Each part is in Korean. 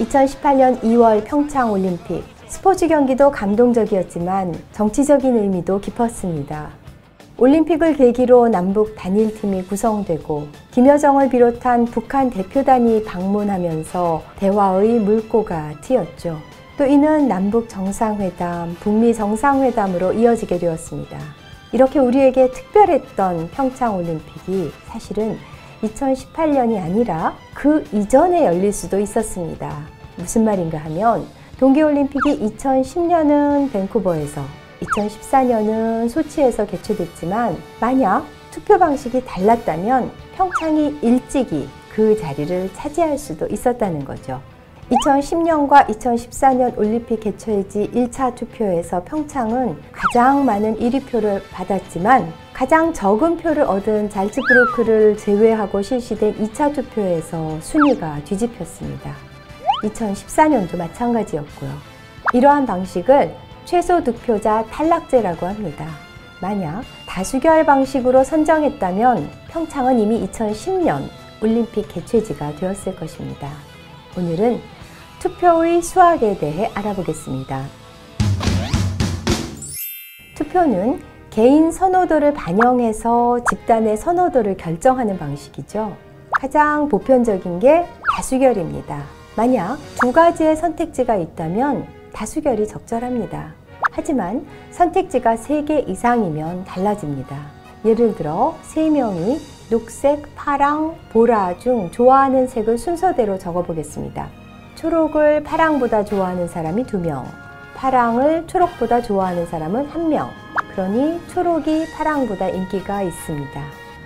2018년 2월 평창 올림픽 스포츠 경기도 감동적이었지만 정치적인 의미도 깊었습니다. 올림픽을 계기로 남북 단일팀이 구성되고 김여정을 비롯한 북한 대표단이 방문하면서 대화의 물꼬가 트였죠. 또 이는 남북 정상회담, 북미 정상회담으로 이어지게 되었습니다. 이렇게 우리에게 특별했던 평창 올림픽이 사실은 2018년이 아니라 그 이전에 열릴 수도 있었습니다. 무슨 말인가 하면 동계올림픽이 2010년은 밴쿠버에서 2014년은 소치에서 개최됐지만 만약 투표 방식이 달랐다면 평창이 일찍이 그 자리를 차지할 수도 있었다는 거죠. 2010년과 2014년 올림픽 개최지 1차 투표에서 평창은 가장 많은 1위 표를 받았지만 가장 적은 표를 얻은 잘츠부르크를 제외하고 실시된 2차 투표에서 순위가 뒤집혔습니다. 2014년도 마찬가지였고요. 이러한 방식을 최소 득표자 탈락제라고 합니다. 만약 다수결 방식으로 선정했다면 평창은 이미 2010년 올림픽 개최지가 되었을 것입니다. 오늘은 투표의 수학에 대해 알아보겠습니다. 투표는 개인 선호도를 반영해서 집단의 선호도를 결정하는 방식이죠. 가장 보편적인 게 다수결입니다. 만약 두 가지의 선택지가 있다면 다수결이 적절합니다. 하지만 선택지가 3개 이상이면 달라집니다. 예를 들어 3명이 녹색, 파랑, 보라 중 좋아하는 색을 순서대로 적어보겠습니다. 초록을 파랑보다 좋아하는 사람이 2명, 파랑을 초록보다 좋아하는 사람은 1명. 그러니 초록이 파랑보다 인기가 있습니다.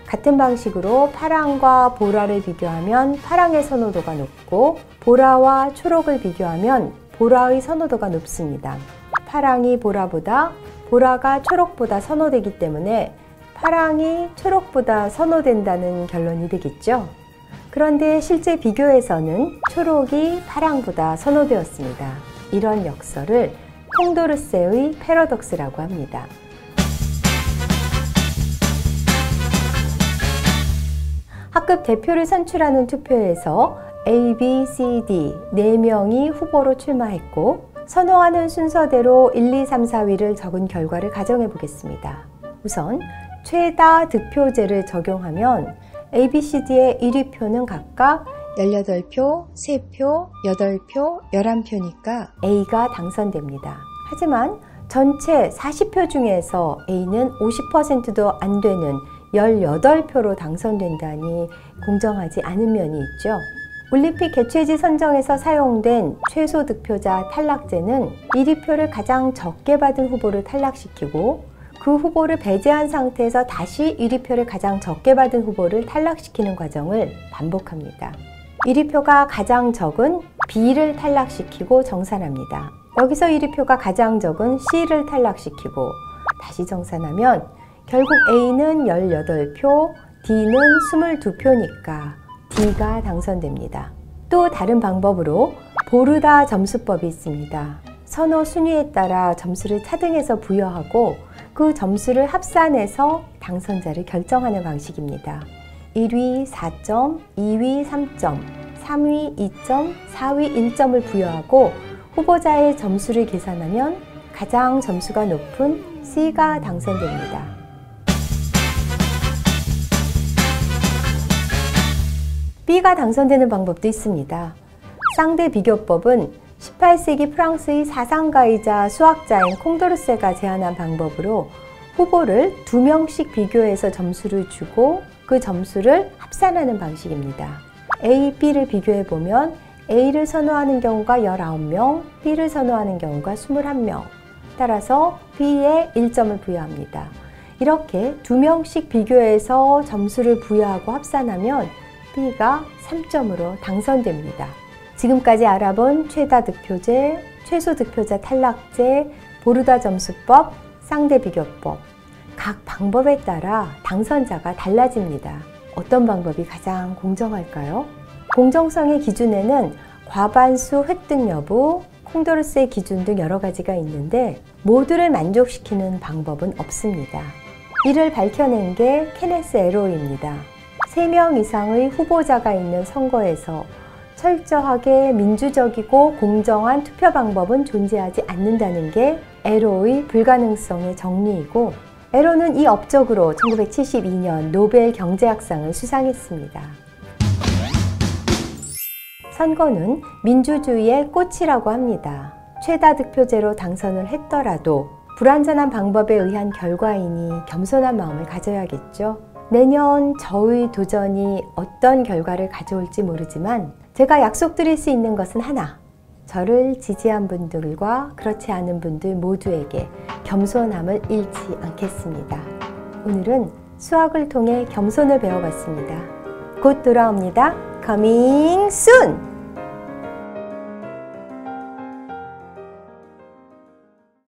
같은 방식으로 파랑과 보라를 비교하면 파랑의 선호도가 높고 보라와 초록을 비교하면 보라의 선호도가 높습니다. 파랑이 보라보다 보라가 초록보다 선호되기 때문에 파랑이 초록보다 선호된다는 결론이 되겠죠. 그런데 실제 비교에서는 초록이 파랑보다 선호되었습니다. 이런 역설을 콩도르세의 패러독스라고 합니다. 학급 대표를 선출하는 투표에서 A, B, C, D 4명이 후보로 출마했고 선호하는 순서대로 1, 2, 3, 4위를 적은 결과를 가정해 보겠습니다. 우선 최다 득표제를 적용하면 A, B, C, D의 1위 표는 각각 18표, 3표, 8표, 11표니까 A가 당선됩니다. 하지만 전체 40표 중에서 A는 50%도 안 되는 18표로 당선된다니 공정하지 않은 면이 있죠. 올림픽 개최지 선정에서 사용된 최소 득표자 탈락제는 1위표를 가장 적게 받은 후보를 탈락시키고 그 후보를 배제한 상태에서 다시 1위표를 가장 적게 받은 후보를 탈락시키는 과정을 반복합니다. 1위표가 가장 적은 B를 탈락시키고 정산합니다. 여기서 1위표가 가장 적은 C를 탈락시키고 다시 정산하면 결국 A는 18표, D는 22표니까 D가 당선됩니다. 또 다른 방법으로 보르다 점수법이 있습니다. 선호 순위에 따라 점수를 차등해서 부여하고 그 점수를 합산해서 당선자를 결정하는 방식입니다. 1위 4점, 2위 3점, 3위 2점, 4위 1점을 부여하고 후보자의 점수를 계산하면 가장 점수가 높은 C가 당선됩니다. B가 당선되는 방법도 있습니다. 쌍대 비교법은 18세기 프랑스의 사상가이자 수학자인 콩도르세가 제안한 방법으로 후보를 두 명씩 비교해서 점수를 주고 그 점수를 합산하는 방식입니다. A, B를 비교해 보면 A를 선호하는 경우가 19명, B를 선호하는 경우가 21명. 따라서 B에 1점을 부여합니다. 이렇게 두 명씩 비교해서 점수를 부여하고 합산하면 B가 3점으로 당선됩니다. 지금까지 알아본 최다 득표제, 최소 득표자 탈락제, 보르다 점수법, 쌍대 비교법. 각 방법에 따라 당선자가 달라집니다. 어떤 방법이 가장 공정할까요? 공정성의 기준에는 과반수 획득 여부, 콩도르스의 기준 등 여러 가지가 있는데 모두를 만족시키는 방법은 없습니다. 이를 밝혀낸 게 케네스 에로입니다. 3명 이상의 후보자가 있는 선거에서 철저하게 민주적이고 공정한 투표 방법은 존재하지 않는다는 게 에로의 불가능성의 정리이고 에로는 이 업적으로 1972년 노벨 경제학상을 수상했습니다. 선거는 민주주의의 꽃이라고 합니다. 최다 득표제로 당선을 했더라도 불완전한 방법에 의한 결과이니 겸손한 마음을 가져야겠죠. 내년 저의 도전이 어떤 결과를 가져올지 모르지만 제가 약속드릴 수 있는 것은 하나. 저를 지지한 분들과 그렇지 않은 분들 모두에게 겸손함을 잃지 않겠습니다. 오늘은 수학을 통해 겸손을 배워봤습니다. 곧 돌아옵니다. Coming soon!